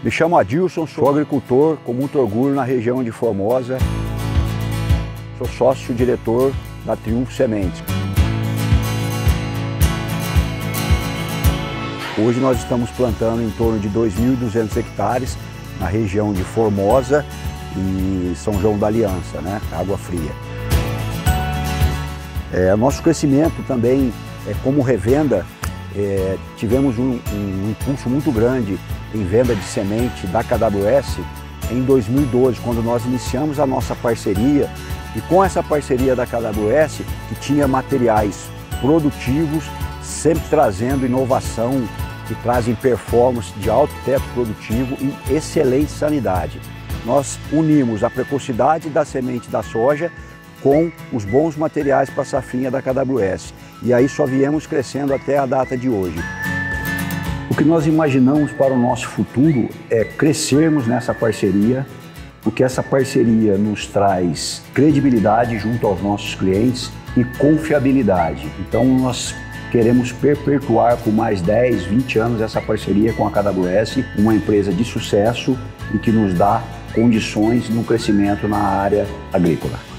Me chamo Adilson, sou agricultor com muito orgulho na região de Formosa. Sou sócio-diretor da Triunfo Sementes. Hoje nós estamos plantando em torno de 2.200 hectares na região de Formosa e São João da Aliança, né? Água Fria. É, nosso crescimento também, é, como revenda, é, tivemos um, um, impulso muito grande em venda de semente da KWS em 2012, quando nós iniciamos a nossa parceria e com essa parceria da KWS, que tinha materiais produtivos, sempre trazendo inovação, que trazem performance de alto teto produtivo e excelente sanidade. Nós unimos a precocidade da semente da soja com os bons materiais para a da KWS. E aí só viemos crescendo até a data de hoje. Que nós imaginamos para o nosso futuro é crescermos nessa parceria, porque essa parceria nos traz credibilidade junto aos nossos clientes e confiabilidade. Então nós queremos perpetuar por mais 10, 20 anos essa parceria com a KWS, uma empresa de sucesso e que nos dá condições no crescimento na área agrícola.